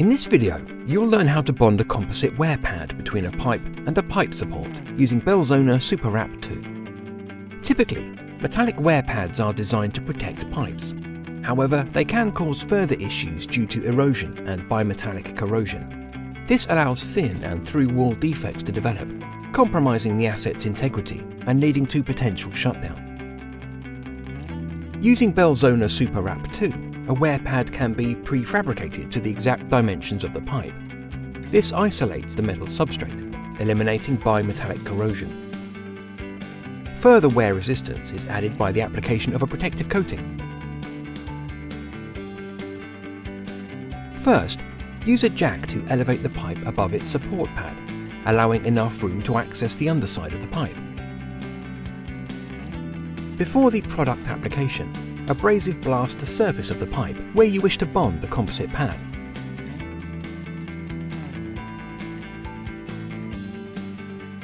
In this video, you'll learn how to bond a composite wear pad between a pipe and a pipe support using Belzona SuperWrap 2. Typically, metallic wear pads are designed to protect pipes. However, they can cause further issues due to erosion and bimetallic corrosion. This allows thin and through-wall defects to develop, compromising the asset's integrity and leading to potential shutdown. Using Belzona SuperWrap 2, a wear pad can be prefabricated to the exact dimensions of the pipe. This isolates the metal substrate, eliminating bimetallic corrosion. Further wear resistance is added by the application of a protective coating. First, use a jack to elevate the pipe above its support pad, allowing enough room to access the underside of the pipe. Before the product application, abrasive blast the surface of the pipe where you wish to bond the composite pad.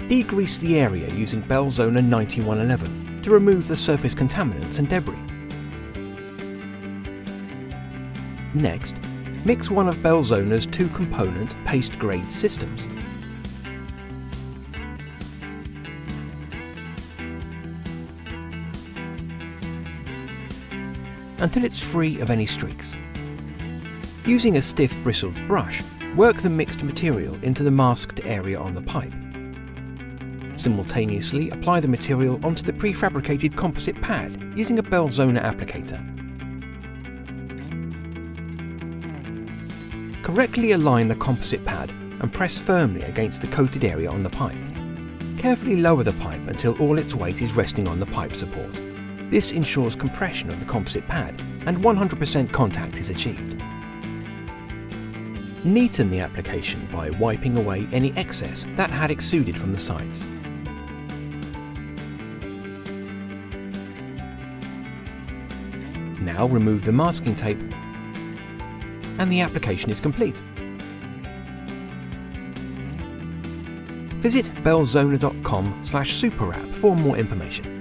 Degrease the area using Belzona 9111 to remove the surface contaminants and debris. Next, mix one of Belzona's two-component paste grade systems until it's free of any streaks. Using a stiff bristled brush, work the mixed material into the masked area on the pipe. Simultaneously apply the material onto the prefabricated composite pad using a Belzona applicator. Correctly align the composite pad and press firmly against the coated area on the pipe. Carefully lower the pipe until all its weight is resting on the pipe support. This ensures compression of the composite pad and 100% contact is achieved. Neaten the application by wiping away any excess that had exuded from the sides. Now remove the masking tape and the application is complete. Visit belzona.com slash superwrap for more information.